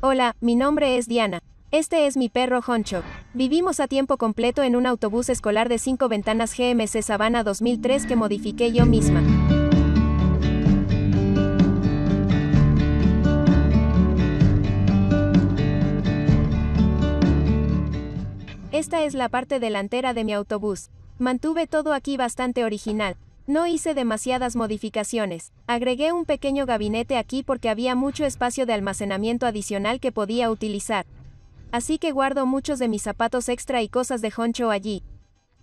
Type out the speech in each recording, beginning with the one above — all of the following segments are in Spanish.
Hola, mi nombre es Diana. Este es mi perro Honcho. Vivimos a tiempo completo en un autobús escolar de 5 ventanas GMC Savannah 2003 que modifiqué yo misma. Esta es la parte delantera de mi autobús. Mantuve todo aquí bastante original. No hice demasiadas modificaciones. Agregué un pequeño gabinete aquí porque había mucho espacio de almacenamiento adicional que podía utilizar. Así que guardo muchos de mis zapatos extra y cosas de honcho allí.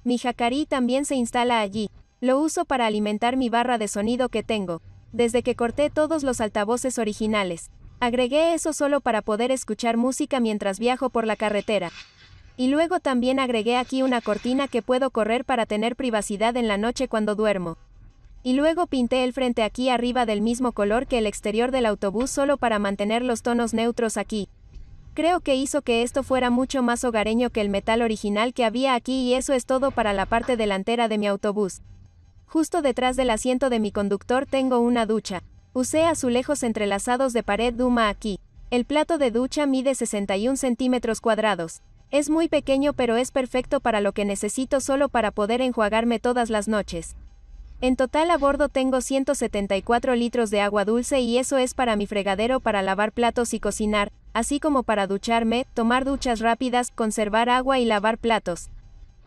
Mi jacarí también se instala allí. Lo uso para alimentar mi barra de sonido que tengo. Desde que corté todos los altavoces originales. Agregué eso solo para poder escuchar música mientras viajo por la carretera. Y luego también agregué aquí una cortina que puedo correr para tener privacidad en la noche cuando duermo. Y luego pinté el frente aquí arriba del mismo color que el exterior del autobús solo para mantener los tonos neutros aquí. Creo que hizo que esto fuera mucho más hogareño que el metal original que había aquí y eso es todo para la parte delantera de mi autobús. Justo detrás del asiento de mi conductor tengo una ducha. Usé azulejos entrelazados de pared Duma aquí. El plato de ducha mide 61 centímetros cuadrados. Es muy pequeño pero es perfecto para lo que necesito solo para poder enjuagarme todas las noches. En total a bordo tengo 174 litros de agua dulce y eso es para mi fregadero para lavar platos y cocinar, así como para ducharme, tomar duchas rápidas, conservar agua y lavar platos.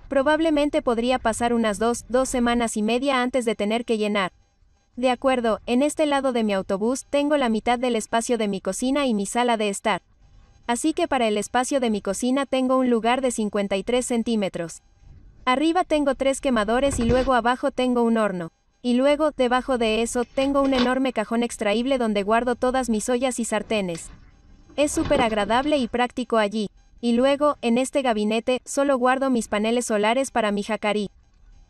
Probablemente podría pasar unas dos, dos semanas y media antes de tener que llenar. De acuerdo, en este lado de mi autobús tengo la mitad del espacio de mi cocina y mi sala de estar. Así que para el espacio de mi cocina tengo un lugar de 53 centímetros. Arriba tengo tres quemadores y luego abajo tengo un horno. Y luego, debajo de eso, tengo un enorme cajón extraíble donde guardo todas mis ollas y sartenes. Es súper agradable y práctico allí. Y luego, en este gabinete, solo guardo mis paneles solares para mi jacarí.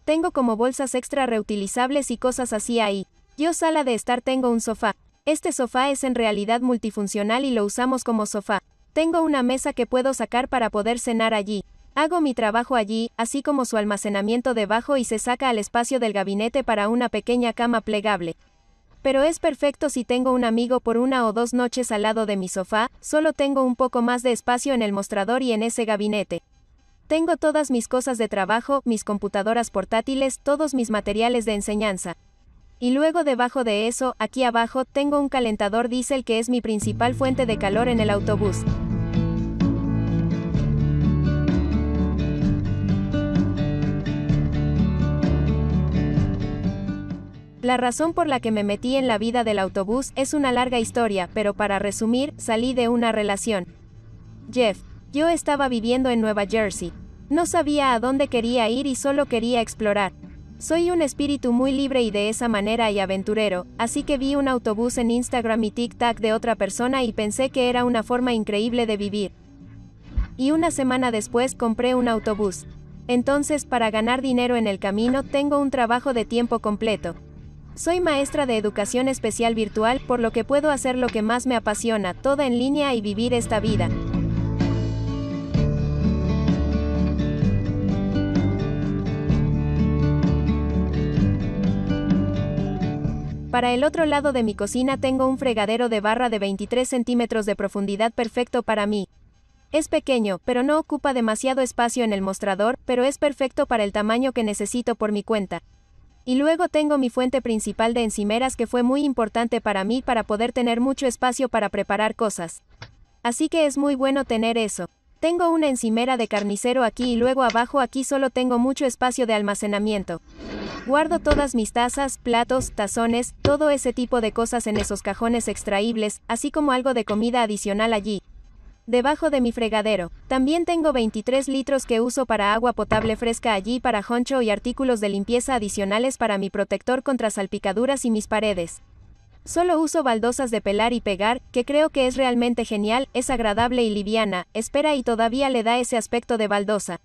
Tengo como bolsas extra reutilizables y cosas así ahí. Yo sala de estar tengo un sofá. Este sofá es en realidad multifuncional y lo usamos como sofá. Tengo una mesa que puedo sacar para poder cenar allí. Hago mi trabajo allí, así como su almacenamiento debajo y se saca al espacio del gabinete para una pequeña cama plegable. Pero es perfecto si tengo un amigo por una o dos noches al lado de mi sofá, solo tengo un poco más de espacio en el mostrador y en ese gabinete. Tengo todas mis cosas de trabajo, mis computadoras portátiles, todos mis materiales de enseñanza. Y luego debajo de eso, aquí abajo, tengo un calentador diésel que es mi principal fuente de calor en el autobús. La razón por la que me metí en la vida del autobús es una larga historia, pero para resumir, salí de una relación. Jeff, yo estaba viviendo en Nueva Jersey. No sabía a dónde quería ir y solo quería explorar. Soy un espíritu muy libre y de esa manera y aventurero, así que vi un autobús en Instagram y TikTok de otra persona y pensé que era una forma increíble de vivir. Y una semana después compré un autobús. Entonces, para ganar dinero en el camino, tengo un trabajo de tiempo completo. Soy maestra de educación especial virtual, por lo que puedo hacer lo que más me apasiona, toda en línea y vivir esta vida. Para el otro lado de mi cocina tengo un fregadero de barra de 23 centímetros de profundidad perfecto para mí. Es pequeño, pero no ocupa demasiado espacio en el mostrador, pero es perfecto para el tamaño que necesito por mi cuenta. Y luego tengo mi fuente principal de encimeras que fue muy importante para mí para poder tener mucho espacio para preparar cosas. Así que es muy bueno tener eso. Tengo una encimera de carnicero aquí y luego abajo aquí solo tengo mucho espacio de almacenamiento. Guardo todas mis tazas, platos, tazones, todo ese tipo de cosas en esos cajones extraíbles, así como algo de comida adicional allí debajo de mi fregadero. También tengo 23 litros que uso para agua potable fresca allí para honcho y artículos de limpieza adicionales para mi protector contra salpicaduras y mis paredes. Solo uso baldosas de pelar y pegar, que creo que es realmente genial, es agradable y liviana, espera y todavía le da ese aspecto de baldosa.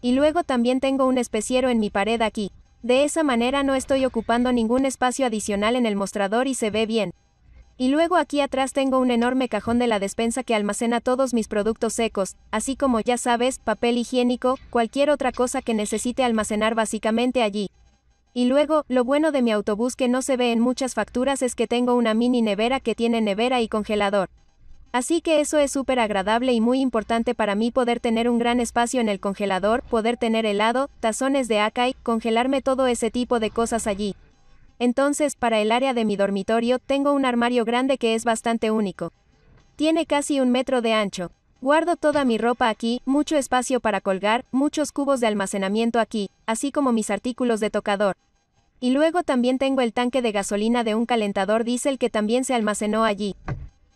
Y luego también tengo un especiero en mi pared aquí. De esa manera no estoy ocupando ningún espacio adicional en el mostrador y se ve bien. Y luego aquí atrás tengo un enorme cajón de la despensa que almacena todos mis productos secos, así como ya sabes, papel higiénico, cualquier otra cosa que necesite almacenar básicamente allí. Y luego, lo bueno de mi autobús que no se ve en muchas facturas es que tengo una mini nevera que tiene nevera y congelador. Así que eso es súper agradable y muy importante para mí poder tener un gran espacio en el congelador, poder tener helado, tazones de acai, congelarme todo ese tipo de cosas allí. Entonces, para el área de mi dormitorio, tengo un armario grande que es bastante único. Tiene casi un metro de ancho. Guardo toda mi ropa aquí, mucho espacio para colgar, muchos cubos de almacenamiento aquí, así como mis artículos de tocador. Y luego también tengo el tanque de gasolina de un calentador diésel que también se almacenó allí.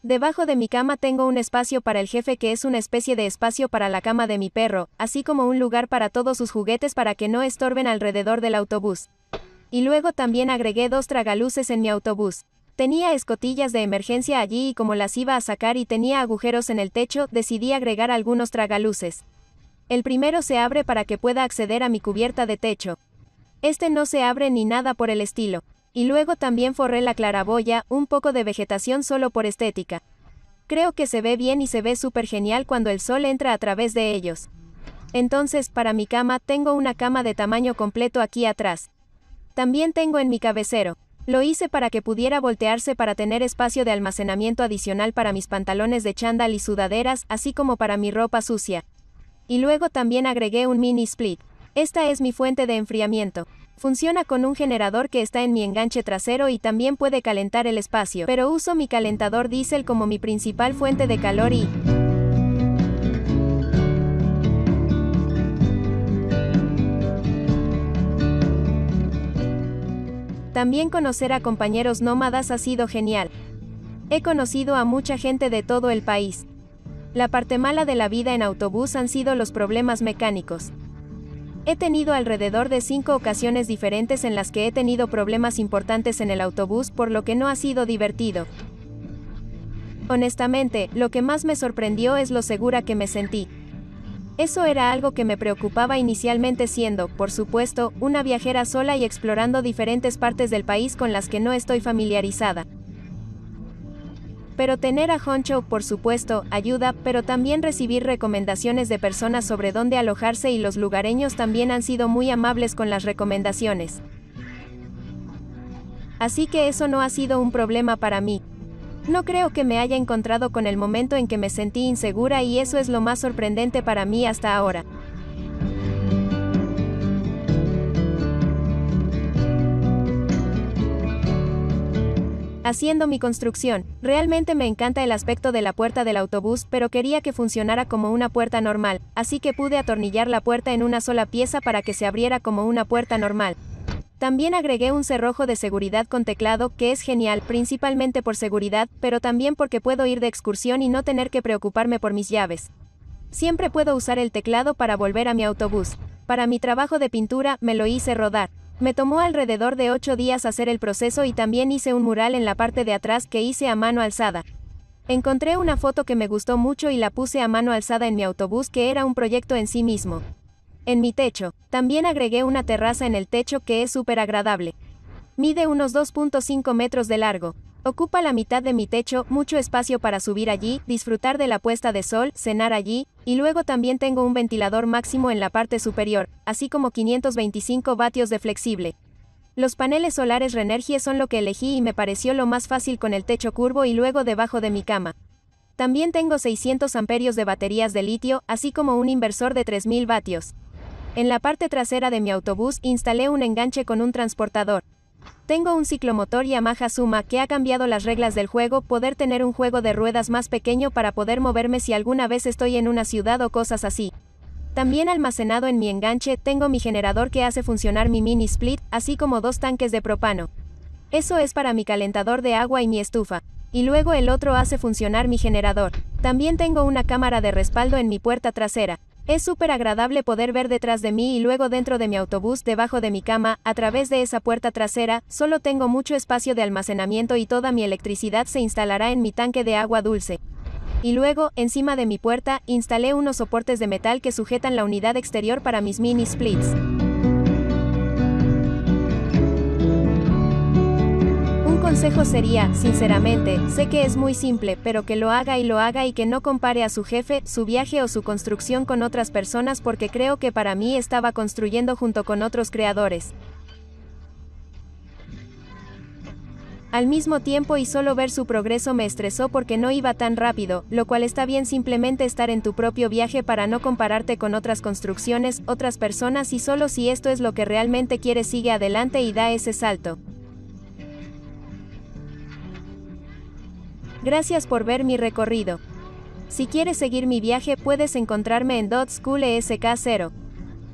Debajo de mi cama tengo un espacio para el jefe que es una especie de espacio para la cama de mi perro, así como un lugar para todos sus juguetes para que no estorben alrededor del autobús. Y luego también agregué dos tragaluces en mi autobús. Tenía escotillas de emergencia allí y como las iba a sacar y tenía agujeros en el techo, decidí agregar algunos tragaluces. El primero se abre para que pueda acceder a mi cubierta de techo. Este no se abre ni nada por el estilo. Y luego también forré la claraboya, un poco de vegetación solo por estética. Creo que se ve bien y se ve súper genial cuando el sol entra a través de ellos. Entonces, para mi cama, tengo una cama de tamaño completo aquí atrás. También tengo en mi cabecero. Lo hice para que pudiera voltearse para tener espacio de almacenamiento adicional para mis pantalones de chándal y sudaderas, así como para mi ropa sucia. Y luego también agregué un mini split. Esta es mi fuente de enfriamiento. Funciona con un generador que está en mi enganche trasero y también puede calentar el espacio, pero uso mi calentador diésel como mi principal fuente de calor y... También conocer a compañeros nómadas ha sido genial. He conocido a mucha gente de todo el país. La parte mala de la vida en autobús han sido los problemas mecánicos. He tenido alrededor de cinco ocasiones diferentes en las que he tenido problemas importantes en el autobús por lo que no ha sido divertido. Honestamente, lo que más me sorprendió es lo segura que me sentí. Eso era algo que me preocupaba inicialmente siendo, por supuesto, una viajera sola y explorando diferentes partes del país con las que no estoy familiarizada. Pero tener a Honcho, por supuesto, ayuda, pero también recibir recomendaciones de personas sobre dónde alojarse y los lugareños también han sido muy amables con las recomendaciones. Así que eso no ha sido un problema para mí. No creo que me haya encontrado con el momento en que me sentí insegura y eso es lo más sorprendente para mí hasta ahora. haciendo mi construcción. Realmente me encanta el aspecto de la puerta del autobús, pero quería que funcionara como una puerta normal, así que pude atornillar la puerta en una sola pieza para que se abriera como una puerta normal. También agregué un cerrojo de seguridad con teclado, que es genial, principalmente por seguridad, pero también porque puedo ir de excursión y no tener que preocuparme por mis llaves. Siempre puedo usar el teclado para volver a mi autobús. Para mi trabajo de pintura, me lo hice rodar. Me tomó alrededor de ocho días hacer el proceso y también hice un mural en la parte de atrás que hice a mano alzada. Encontré una foto que me gustó mucho y la puse a mano alzada en mi autobús que era un proyecto en sí mismo. En mi techo, también agregué una terraza en el techo que es súper agradable. Mide unos 2.5 metros de largo, Ocupa la mitad de mi techo, mucho espacio para subir allí, disfrutar de la puesta de sol, cenar allí, y luego también tengo un ventilador máximo en la parte superior, así como 525 vatios de flexible. Los paneles solares Renergie son lo que elegí y me pareció lo más fácil con el techo curvo y luego debajo de mi cama. También tengo 600 amperios de baterías de litio, así como un inversor de 3000 vatios. En la parte trasera de mi autobús instalé un enganche con un transportador. Tengo un ciclomotor Yamaha Suma que ha cambiado las reglas del juego, poder tener un juego de ruedas más pequeño para poder moverme si alguna vez estoy en una ciudad o cosas así. También almacenado en mi enganche tengo mi generador que hace funcionar mi mini split, así como dos tanques de propano. Eso es para mi calentador de agua y mi estufa. Y luego el otro hace funcionar mi generador. También tengo una cámara de respaldo en mi puerta trasera. Es súper agradable poder ver detrás de mí y luego dentro de mi autobús debajo de mi cama, a través de esa puerta trasera, solo tengo mucho espacio de almacenamiento y toda mi electricidad se instalará en mi tanque de agua dulce. Y luego, encima de mi puerta, instalé unos soportes de metal que sujetan la unidad exterior para mis mini splits. Consejo sería, sinceramente, sé que es muy simple, pero que lo haga y lo haga y que no compare a su jefe, su viaje o su construcción con otras personas porque creo que para mí estaba construyendo junto con otros creadores. Al mismo tiempo y solo ver su progreso me estresó porque no iba tan rápido, lo cual está bien simplemente estar en tu propio viaje para no compararte con otras construcciones, otras personas y solo si esto es lo que realmente quieres sigue adelante y da ese salto. Gracias por ver mi recorrido. Si quieres seguir mi viaje puedes encontrarme en .school ESK 0.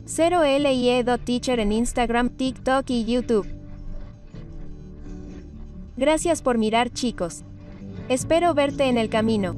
0LIE.teacher en Instagram, TikTok y YouTube. Gracias por mirar chicos. Espero verte en el camino.